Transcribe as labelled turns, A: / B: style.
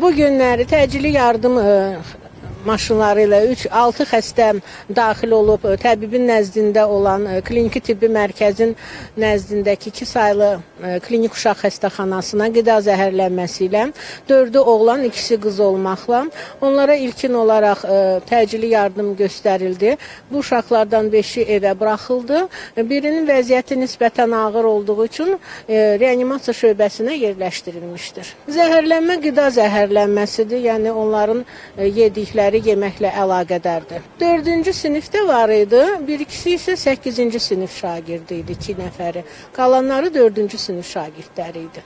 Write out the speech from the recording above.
A: Bu günləri təcili yardım ə, maşınları ilə 3-6 xəstə daxil olub ə, təbibin nəzdində olan ə, kliniki tibbi mərkəzin nəzdindəki 2 saylı ə, klinik uşaq xəstəxanasına qida zəhərlənməsi ilə 4-ü oğlan, ikisi qız olmaqla onlara ilkin olaraq təcili yardım göstərildi. Bu uşaqlardan 5-i evə buraxıldı. Birinin vəziyyəti nisbətən ağır olduğu üçün e, reanimasiya şöbəsinə yerləşdirilmişdir. Zəhərlənmə qida zəhərlənməsidir, yəni onların e, yedikləri yeməklə əlaqədardır. 4-cü sinifdə var idi, bir ikisi isə 8-ci sinif şagirdi idi, 2 nəfəri. Qalanları 4-cü sinif şagirdləri idi.